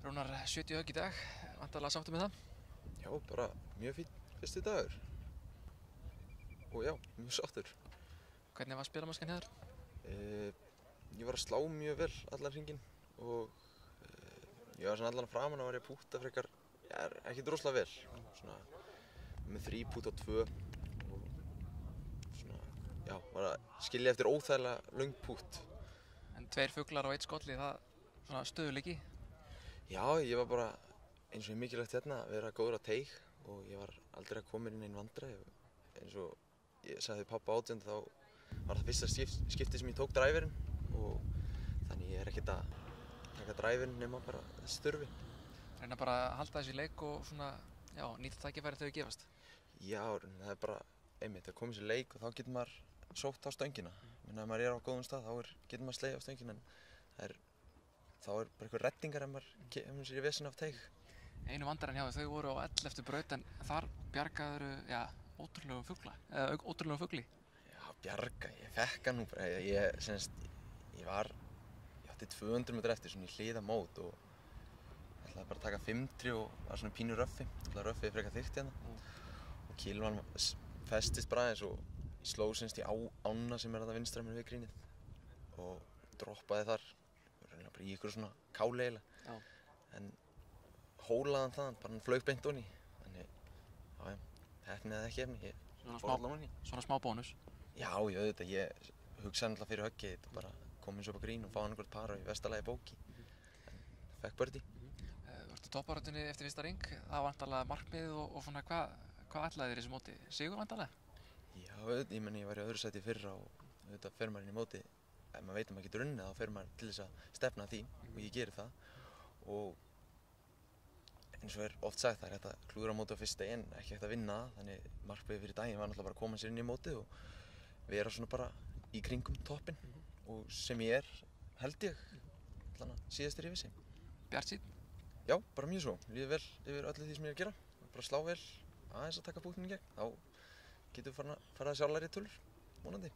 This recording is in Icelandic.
Rúnar 70 högg í dag, vantarlega sáttu með það? Já, bara mjög fín fyrsti dagur. Og já, mjög sáttur. Hvernig var spilamaskan hér? Uh, ég var að slá mjög vel allan hringin og uh, ég var svona allan framan að var ég að púta frekar, ég er ekki droslega vel. Svona með þrý pút á tvö og svona, já, var að skilja eftir óþægilega löng pút. En tveir fuglar á eitt skolli, það svona stöðuleiki? Já, ég var bara eins og mikilvægt hérna að vera góður að teig og ég var aldrei að koma inn einn vandræði eins og ég sagði pappa átjönd þá var það fyrsta skipt, skipti sem ég tók dræfirinn og þannig ég er ekkert að taka dræfirinn nema bara störfi. Reyna bara að halda þessi leik og svona, já, nýta tækifæri þegar þau gefast. Já, það er bara einmitt að koma í sér leik og þá getur maður sótt á stöngina. Minna ef maður er á góðum stað þá er, getur maður sleið á stöngina en það er, þá er bara eitthvað rettingar ef maður kemur sér í vissin af teig. Einu vandarinn hjá þau voru á 11. braut en þar bjargaður, já, ótrúlegum fugla, eða ótrúlegum fugli. Já, bjarga, ég fekk hann nú bara, ég, ég, semst, ég var, ég átti 200 metrar eftir svona í hliða mót og ég ætlaði bara að taka 5-3 og var svona pínu röffi, ég ætlaði röffið frekar þykkt hérna Mm. og kílvan festist bara eins og ég sló semst í á, ána sem er að það vinstra mér við grínið og droppaði þar, bara í ykkur svona káleigilega Já. en hólaðan það, bara hann flög beint onni, þannig, já, já, hefni eða ekki hefni, ég Svona smá, svona smá bónus. Já, ég auðvitað, ég hugsaði náttúrulega fyrir höggið þetta bara koma eins og upp á grín og fá hann einhvert par og í vestalagi bóki en fekk bördi Eh, Þú ert á topparöndinni eftir fyrsta ring, það var vantarlega markmiðið og, og svona hvað hva ætlaði þér í þessu móti? Sigur vantarlega? Já, auðvitað, ég menn ég var í öðru sæti fyrra og auðvitað fer maður inn í móti ef maður veit að maður getur unnið þá fer maður til þess að stefna því og ég geri það og eins og er oft sagt það er hægt að klúra móti á fyrsta en ekki hægt að vinna þannig markmiðið fyrir daginn var náttúrulega bara að koma sér inn í móti og vera svona bara í kringum toppin og sem ég er held ég síðastir yfir sig Bjart sín? Já, bara mjög svo. Líður vel yfir öllu því sem ég er að gera. Bara slá vel aðeins að taka búkninu í gegn. Þá getum við farið að sjálflæri tölur, vonandi.